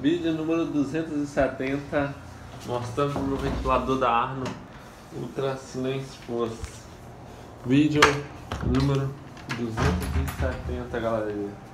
Vídeo número 270 mostrando o ventilador da Arno Ultra Silence Force. Vídeo número 270, galerinha.